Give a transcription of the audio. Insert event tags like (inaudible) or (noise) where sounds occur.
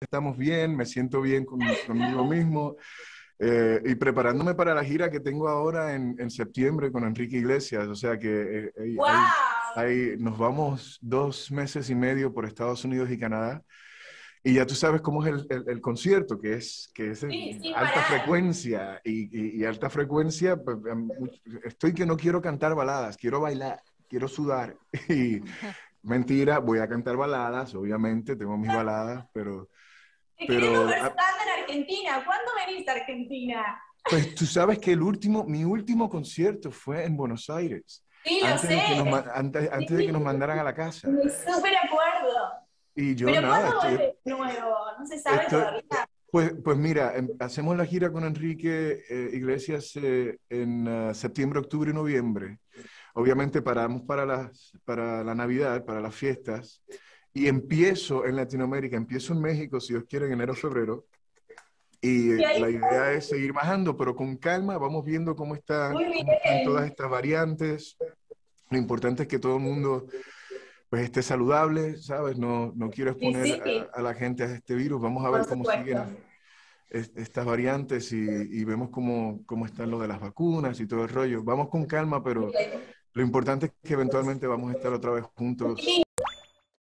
estamos bien, me siento bien conmigo mismo. Eh, y preparándome para la gira que tengo ahora en, en septiembre con Enrique Iglesias, o sea que eh, ahí, nos vamos dos meses y medio por Estados Unidos y Canadá. Y ya tú sabes cómo es el, el, concierto, que es, que es alta frecuencia. Y, y, alta frecuencia, pues, em, estoy que no quiero cantar baladas, quiero bailar, quiero sudar. (laughs) Y mentira, voy a cantar baladas, obviamente, tengo mis baladas, pero pero, en Argentina. ¿Cuándo veniste a Argentina? Pues tú sabes que el último, mi último concierto fue en Buenos Aires. Sí, lo antes sé. De nos, antes, antes de que nos mandaran a la casa. Me súper acuerdo. Y yo Pero nada. ¿cuándo estoy, nuevo? No se sabe todavía. Pues, pues mira, em, hacemos la gira con Enrique eh, Iglesias eh, en uh, septiembre, octubre y noviembre. Obviamente paramos para, las, para la Navidad, para las fiestas. Y empiezo en Latinoamérica, empiezo en México, si Dios quiere, en enero, febrero. Y la idea es seguir bajando, pero con calma, vamos viendo cómo están, todas estas variantes. Lo importante es que todo el mundo pues, esté saludable, ¿sabes? No, no quiero exponer A, la gente a este virus. Vamos a ver cómo siguen estas variantes y, y, vemos cómo, cómo están lo de las vacunas y todo el rollo. Vamos con calma, pero lo importante es que eventualmente vamos a estar otra vez juntos.